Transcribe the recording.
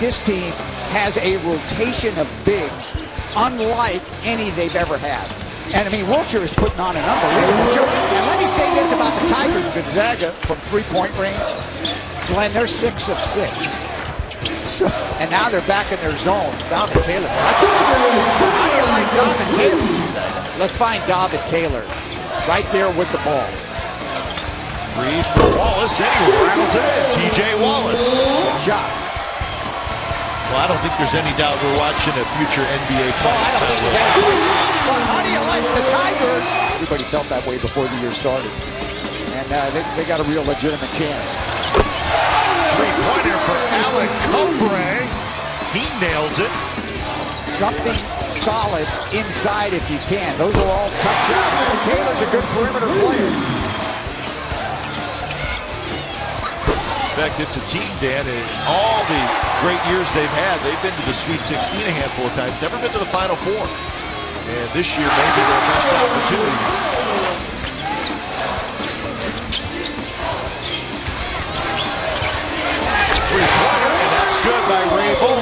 this team has a rotation of bigs unlike any they've ever had. And I mean, Wiltjer is putting on an unbelievable show. And let me say this about the Tigers, Gonzaga from three-point range. Glenn, they're six of six. So, and now they're back in their zone. Donovan Taylor. Like Donovan Taylor? Let's find Donovan Taylor right there with the ball. Reed for Wallace, and he rattles it. Well, I don't think there's any doubt we're watching a future NBA Well, player. I don't think there's any question. But how do you like the Tigers? Everybody felt that way before the year started. And uh, they, they got a real legitimate chance. Three-pointer for Alec Kobre. He nails it. Something solid inside if you can. Those are all cuts shots. Taylor's a good perimeter player. fact, it's a team, Dan, and all the great years they've had, they've been to the Sweet 16 a handful of times, never been to the Final Four. And this year may be their best opportunity. good by Rabel.